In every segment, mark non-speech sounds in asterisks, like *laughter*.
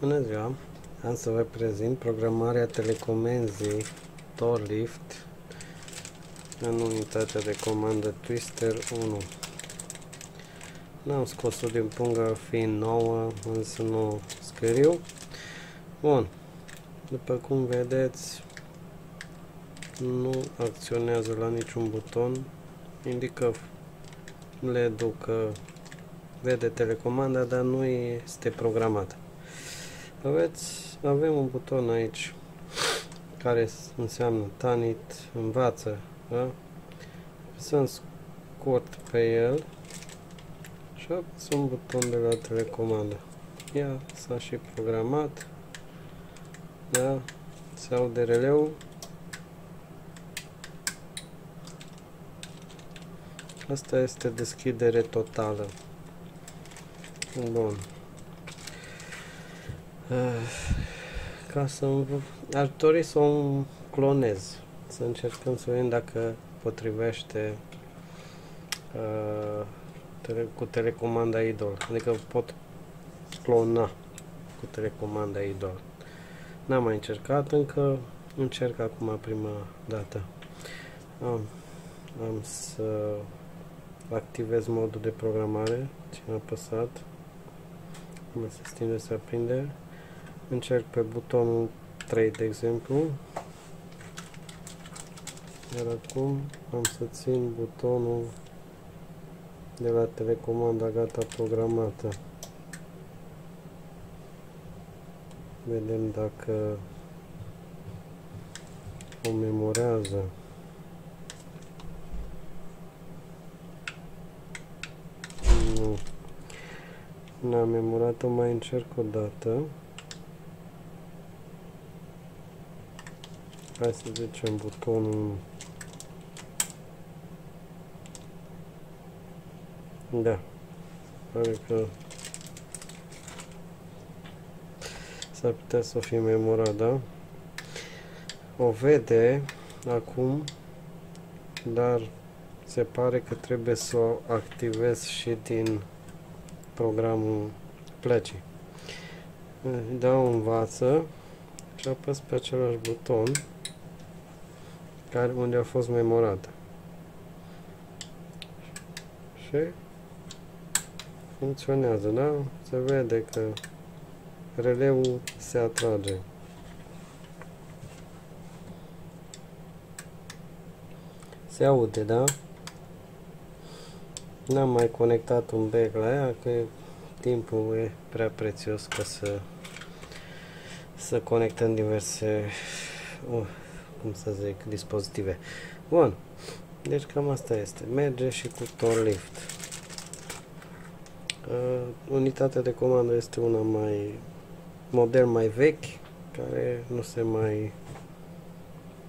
Bună ziua! Am să vă prezint programarea telecomenzii TorLift în unitatea de comandă Twister 1. N-am scos-o din pungă fiind nouă, însă nu scriu. Bun. După cum vedeți, nu acționează la niciun buton. Indică LED-ul că vede telecomanda, dar nu este programată. Aveți, avem un buton aici care înseamnă Tanit, învață, da? Apăsăm scurt pe el și apăsăm un buton de la telecomandă. Ia s-a și programat, da? Se aude releu. Asta este deschidere totală. Bun. Eh, *sighs* ca să aș dori să o clonez să încercăm să vedem dacă potrivește uh, tele, cu telecomanda idol. Adică pot clona cu telecomanda idol. N-am mai încercat încă încerc acum prima dată. Am, am să activez modul de programare ce am apăsat. Cum se stinge se aprinde încerc pe butonul 3 de exemplu. Iar acum am să țin butonul de la telecomanda gata programată. Vedem dacă o memorează. Nu. N-am memorat-o mai încerc o dată Hai să zicem butonul Da. Pare că s-ar putea să fie memorat, da? O vede acum, dar se pare că trebuie să o activez și din programul plăcii. Dau învață și apăs pe același buton care unde a fost memorată. Și funcționează, da? Se vede că releul se atrage. Se aude, da? N-am mai conectat un bec la ea, că timpul e prea prețios ca să să conectăm diverse uh, cum să zic, dispozitive. Bun. Deci cam asta este. Merge și cu TorLift. Uh, unitatea de comandă este una mai model mai vechi, care nu se mai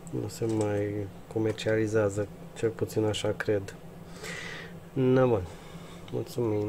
nu se mai comercializează, cel puțin așa cred. Na bun. Mulțumim.